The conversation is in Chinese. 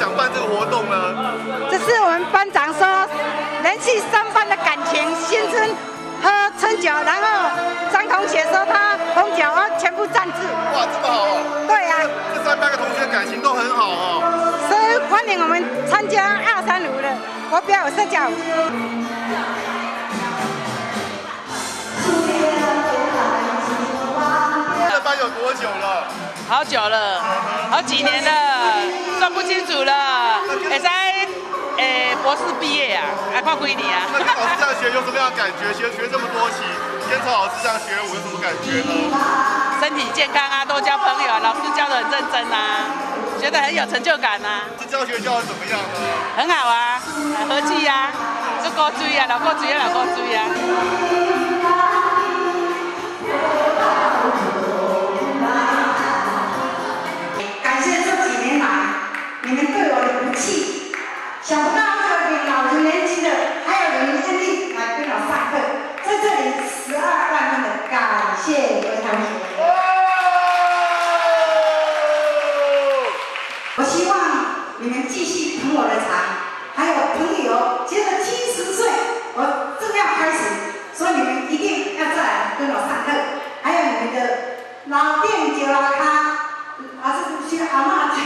想办这个活动呢？这是我们班长说，联系三班的感情，新春喝春酒，然后张同学说他红酒全部赞助。哇，这么好哦！对呀，这三班的同学感情都很好哦。所以欢迎我们参加二三五的国标舞社交。这班有多久了？好久了，好几年了，算不清楚了。也在诶博士毕业啊，还快几年啊。那跟老师这样学有什么样的感觉？学学这么多期，跟曹老师这样学舞有什么感觉呢？身体健康啊，多交朋友，老师教的很认真啊，觉得很有成就感啊。这教学教的怎么样呢？很好啊，很和气呀，就高追啊，老高追啊，老高追啊。你们对我的不弃。想不到这比老人年轻的还有人愿意来跟我上课，在这里十二万分的感谢各位同学。我希望你们继续捧我的场，还有朋友，接着七十岁，我正要开始，所以你们一定要再来跟我上课，还有你们的老店酒啊，他还是去阿妈酒。